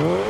Oh.